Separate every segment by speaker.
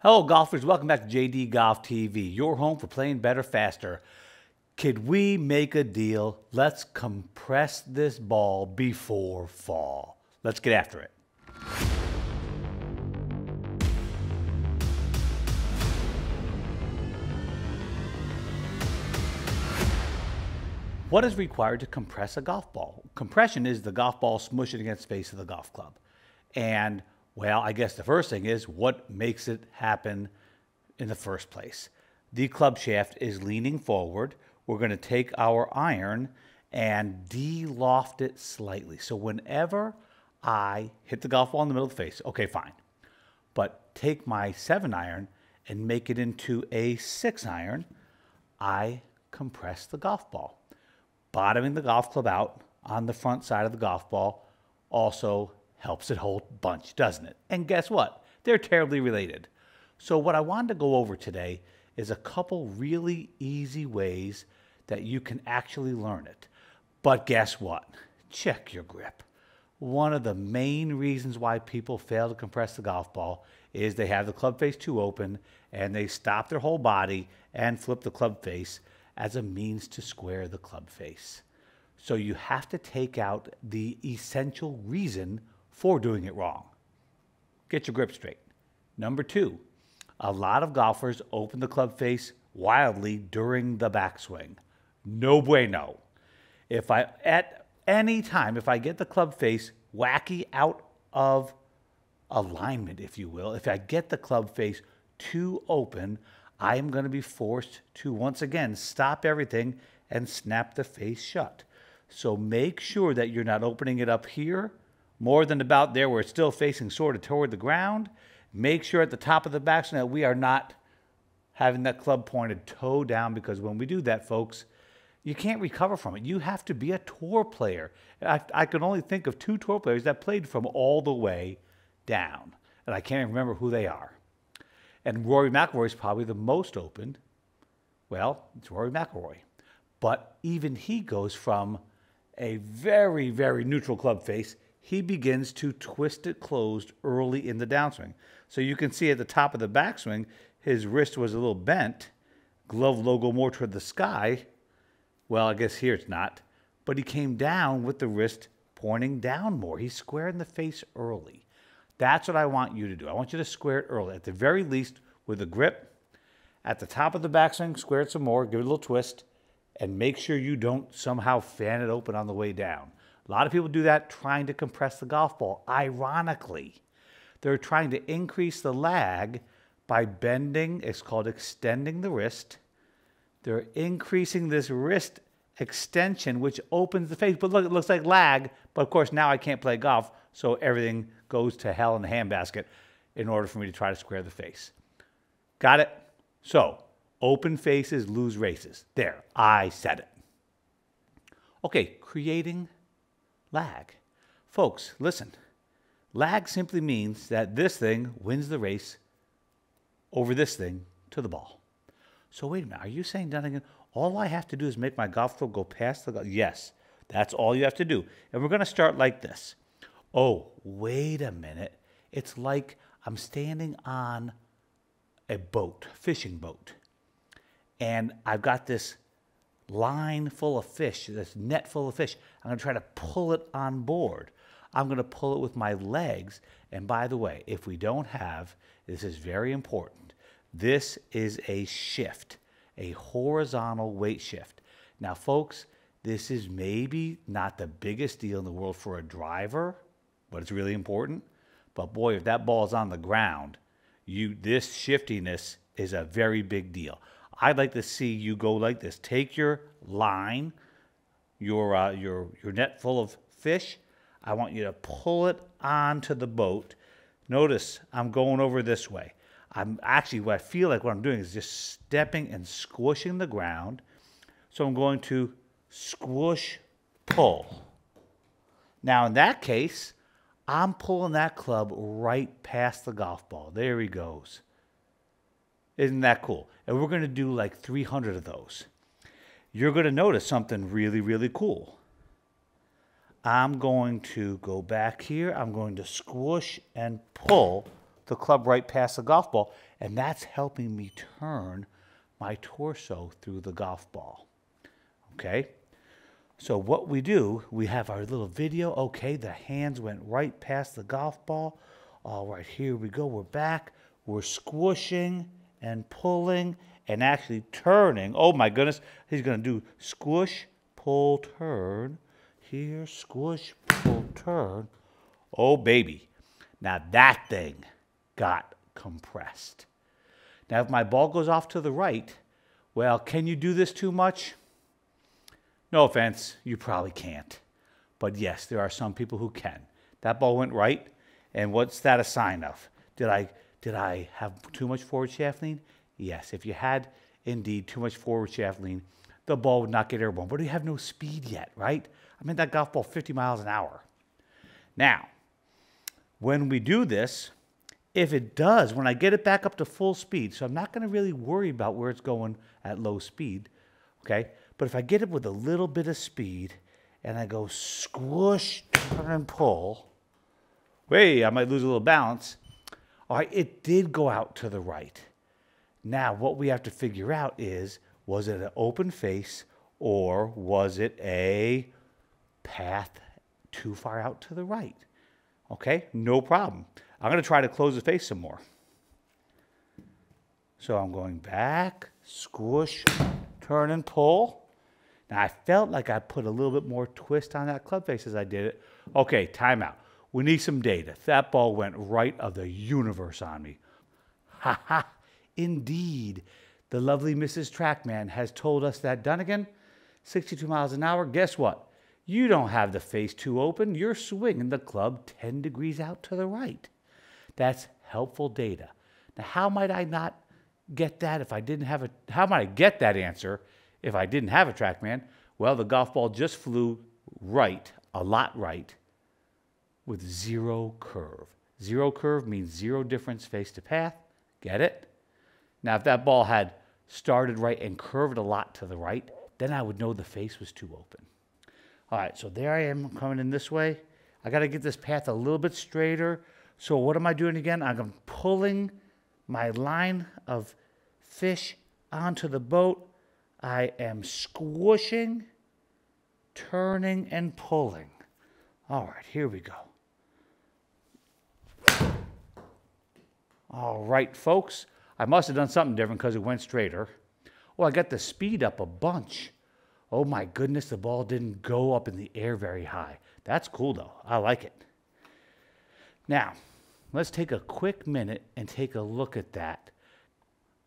Speaker 1: Hello, golfers. Welcome back to JD Golf TV, your home for playing better, faster. Could we make a deal? Let's compress this ball before fall. Let's get after it. What is required to compress a golf ball? Compression is the golf ball smushing against the face of the golf club. And, well, I guess the first thing is what makes it happen in the first place? The club shaft is leaning forward. We're going to take our iron and de-loft it slightly. So whenever I hit the golf ball in the middle of the face, okay, fine. But take my seven iron and make it into a six iron, I compress the golf ball bottoming the golf club out on the front side of the golf ball also helps it hold bunch, doesn't it? And guess what? They're terribly related. So what I wanted to go over today is a couple really easy ways that you can actually learn it. But guess what? Check your grip. One of the main reasons why people fail to compress the golf ball is they have the club face too open and they stop their whole body and flip the club face as a means to square the club face. So you have to take out the essential reason for doing it wrong. Get your grip straight. Number two, a lot of golfers open the club face wildly during the backswing. No bueno. If I, at any time, if I get the club face wacky out of alignment, if you will, if I get the club face too open, I am going to be forced to once again stop everything and snap the face shut. So make sure that you're not opening it up here more than about there where it's still facing sort of toward the ground. Make sure at the top of the backswing that we are not having that club pointed toe down because when we do that, folks, you can't recover from it. You have to be a tour player. I, I can only think of two tour players that played from all the way down, and I can't even remember who they are. And Rory McIlroy is probably the most open. Well, it's Rory McIlroy. But even he goes from a very, very neutral club face. He begins to twist it closed early in the downswing. So you can see at the top of the backswing, his wrist was a little bent, glove logo more toward the sky. Well, I guess here it's not. But he came down with the wrist pointing down more. He's square in the face early. That's what I want you to do. I want you to square it early. At the very least, with a grip, at the top of the backswing, square it some more, give it a little twist, and make sure you don't somehow fan it open on the way down. A lot of people do that trying to compress the golf ball. Ironically, they're trying to increase the lag by bending, it's called extending the wrist. They're increasing this wrist extension, which opens the face. But look, it looks like lag. But of course, now I can't play golf, so everything goes to hell in the handbasket in order for me to try to square the face. Got it? So, open faces lose races. There, I said it. Okay, creating lag. Folks, listen. Lag simply means that this thing wins the race over this thing to the ball. So wait a minute, are you saying, Dunigan, all I have to do is make my golf club go past the golf? Yes, that's all you have to do. And we're going to start like this. Oh, wait a minute. It's like I'm standing on a boat, fishing boat, and I've got this line full of fish, this net full of fish. I'm going to try to pull it on board. I'm going to pull it with my legs. And by the way, if we don't have, this is very important, this is a shift a horizontal weight shift. Now, folks, this is maybe not the biggest deal in the world for a driver, but it's really important. But boy, if that ball is on the ground, you this shiftiness is a very big deal. I'd like to see you go like this. Take your line, your uh, your your net full of fish. I want you to pull it onto the boat. Notice I'm going over this way. I'm actually, what I feel like what I'm doing is just stepping and squishing the ground. So I'm going to squish, pull. Now, in that case, I'm pulling that club right past the golf ball. There he goes. Isn't that cool? And we're going to do like 300 of those. You're going to notice something really, really cool. I'm going to go back here. I'm going to squish and pull the club right past the golf ball, and that's helping me turn my torso through the golf ball. Okay? So what we do, we have our little video. Okay, the hands went right past the golf ball. All right, here we go. We're back. We're squishing and pulling and actually turning. Oh my goodness, he's going to do squish, pull, turn. Here, squish, pull, turn. Oh baby. Now that thing got compressed. Now if my ball goes off to the right, well, can you do this too much? No offense, you probably can't. But yes, there are some people who can. That ball went right, and what's that a sign of? Did I did I have too much forward shaft lean? Yes. If you had indeed too much forward shaft lean, the ball would not get airborne. But you have no speed yet, right? I mean that golf ball 50 miles an hour. Now, when we do this, if it does, when I get it back up to full speed, so I'm not going to really worry about where it's going at low speed, okay? But if I get it with a little bit of speed and I go squish, turn, and pull, wait, I might lose a little balance. All right, it did go out to the right. Now, what we have to figure out is was it an open face or was it a path too far out to the right? Okay, no problem. I'm going to try to close the face some more. So I'm going back, squish, turn and pull. Now I felt like I put a little bit more twist on that club face as I did it. Okay, timeout. We need some data. That ball went right of the universe on me. Ha ha. Indeed. The lovely Mrs. Trackman has told us that Dunigan, 62 miles an hour, guess what? You don't have the face too open. You're swinging the club 10 degrees out to the right. That's helpful data. Now, how might I not get that if I didn't have a, how might I get that answer if I didn't have a TrackMan? Well, the golf ball just flew right, a lot right, with zero curve. Zero curve means zero difference face to path. Get it? Now, if that ball had started right and curved a lot to the right, then I would know the face was too open. All right, so there I am coming in this way. I got to get this path a little bit straighter. So what am I doing again? I'm pulling my line of fish onto the boat. I am squishing, turning, and pulling. All right, here we go. All right, folks. I must have done something different because it went straighter. Oh, I got the speed up a bunch. Oh my goodness, the ball didn't go up in the air very high. That's cool though. I like it. Now, let's take a quick minute and take a look at that.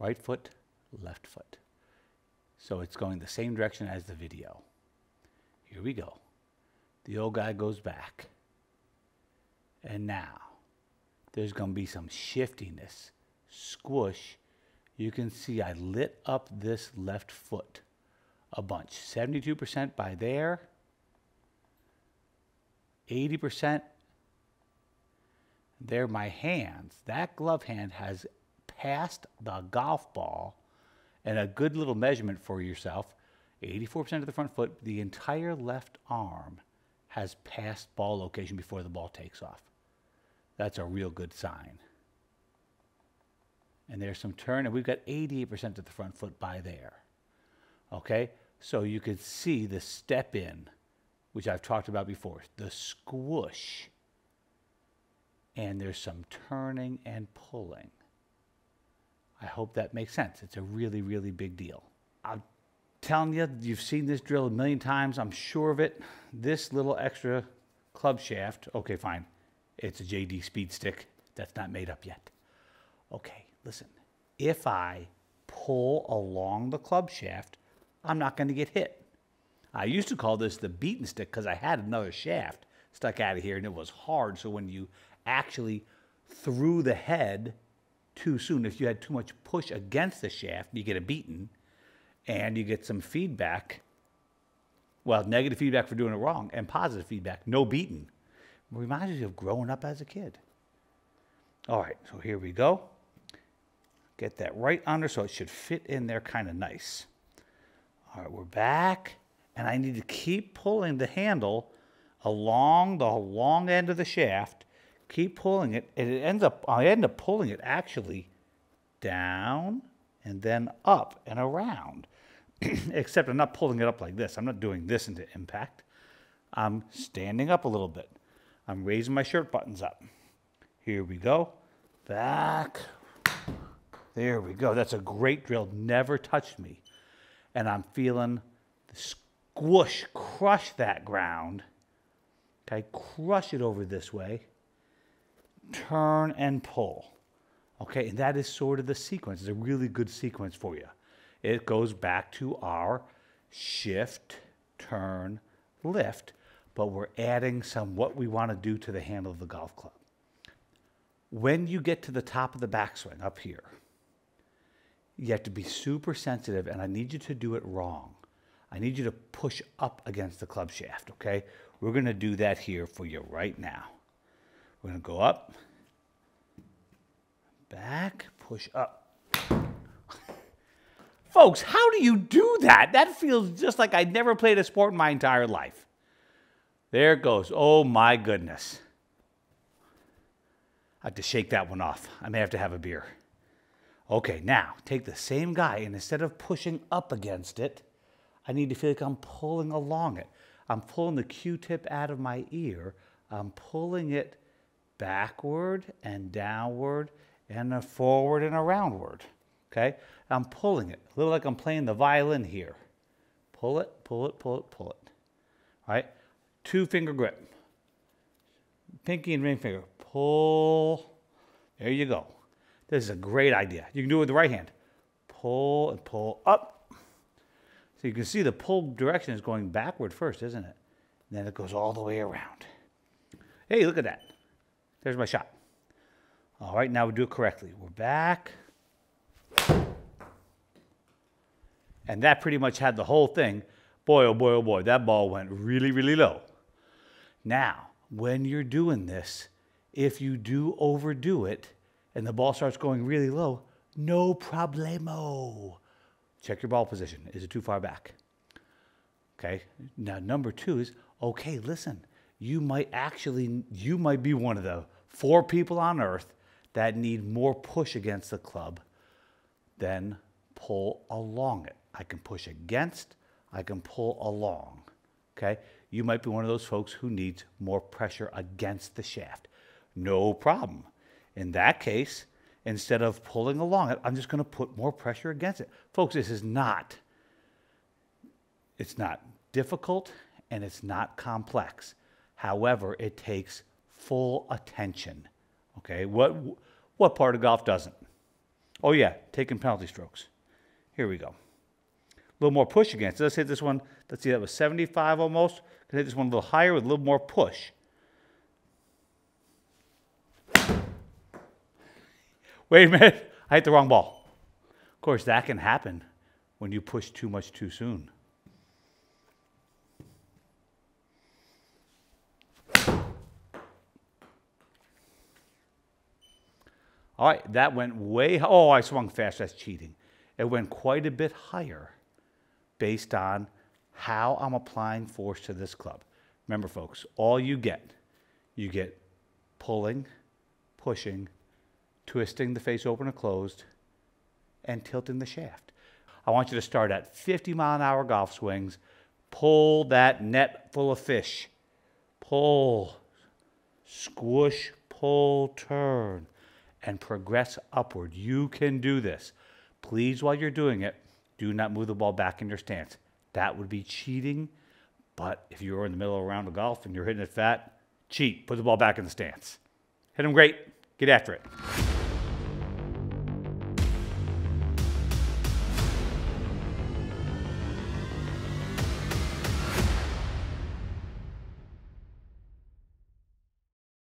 Speaker 1: Right foot, left foot. So it's going the same direction as the video. Here we go. The old guy goes back. And now, there's going to be some shiftiness, squish. You can see I lit up this left foot a bunch. 72% by there, 80% there my hands. That glove hand has passed the golf ball and a good little measurement for yourself. 84% of the front foot, the entire left arm has passed ball location before the ball takes off. That's a real good sign. And there's some turn, and we've got 88% of the front foot by there. Okay? So you can see the step in, which I've talked about before, the squish and there's some turning and pulling. I hope that makes sense. It's a really, really big deal. I'm telling you, you've seen this drill a million times. I'm sure of it. This little extra club shaft, okay, fine. It's a JD speed stick. That's not made up yet. Okay, listen. If I pull along the club shaft, I'm not going to get hit. I used to call this the beaten stick because I had another shaft stuck out of here and it was hard. So when you actually threw the head too soon. If you had too much push against the shaft, you get a beaten and you get some feedback. Well, negative feedback for doing it wrong and positive feedback, no beaten. Reminds you of growing up as a kid. All right, so here we go. Get that right under so it should fit in there kind of nice. All right, we're back. And I need to keep pulling the handle along the long end of the shaft keep pulling it, and it ends up, I end up pulling it actually down and then up and around. Except I'm not pulling it up like this. I'm not doing this into impact. I'm standing up a little bit. I'm raising my shirt buttons up. Here we go. Back. There we go. That's a great drill. Never touched me. And I'm feeling the squish, crush that ground. Okay, crush it over this way. Turn and pull. Okay, and that is sort of the sequence. It's a really good sequence for you. It goes back to our shift, turn, lift, but we're adding some what we want to do to the handle of the golf club. When you get to the top of the backswing up here, you have to be super sensitive, and I need you to do it wrong. I need you to push up against the club shaft, okay? We're going to do that here for you right now. We're going to go up, back, push up. Folks, how do you do that? That feels just like I never played a sport in my entire life. There it goes. Oh my goodness. I have to shake that one off. I may have to have a beer. Okay, now take the same guy and instead of pushing up against it, I need to feel like I'm pulling along it. I'm pulling the Q-tip out of my ear. I'm pulling it backward and downward and a forward and aroundward. Okay? I'm pulling it, a little like I'm playing the violin here. Pull it, pull it, pull it, pull it. All right? Two finger grip. Pinky and ring finger. Pull. There you go. This is a great idea. You can do it with the right hand. Pull and pull up. So you can see the pull direction is going backward first, isn't it? And then it goes all the way around. Hey, look at that. There's my shot. All right, now we do it correctly. We're back. And that pretty much had the whole thing. Boy, oh boy, oh boy, that ball went really, really low. Now, when you're doing this, if you do overdo it and the ball starts going really low, no problemo. Check your ball position. Is it too far back? Okay. Now, number two is okay, listen, you might actually, you might be one of the four people on earth that need more push against the club than pull along it. I can push against, I can pull along. Okay? You might be one of those folks who needs more pressure against the shaft. No problem. In that case, instead of pulling along it, I'm just going to put more pressure against it. Folks, this is not it's not difficult and it's not complex. However, it takes full attention. Okay, what, what part of golf doesn't? Oh, yeah, taking penalty strokes. Here we go. Little more push against Let's hit this one. Let's see, that was 75 almost. Can hit this one a little higher with a little more push. Wait a minute, I hit the wrong ball. Of course, that can happen when you push too much too soon. All right, that went way, oh, I swung fast, that's cheating. It went quite a bit higher based on how I'm applying force to this club. Remember, folks, all you get, you get pulling, pushing, twisting the face open or closed, and tilting the shaft. I want you to start at 50 mile an hour golf swings, pull that net full of fish, pull, squish, pull, turn and progress upward. You can do this. Please, while you're doing it, do not move the ball back in your stance. That would be cheating. But if you're in the middle of a round of golf and you're hitting it fat, cheat. Put the ball back in the stance. Hit them great. Get after it.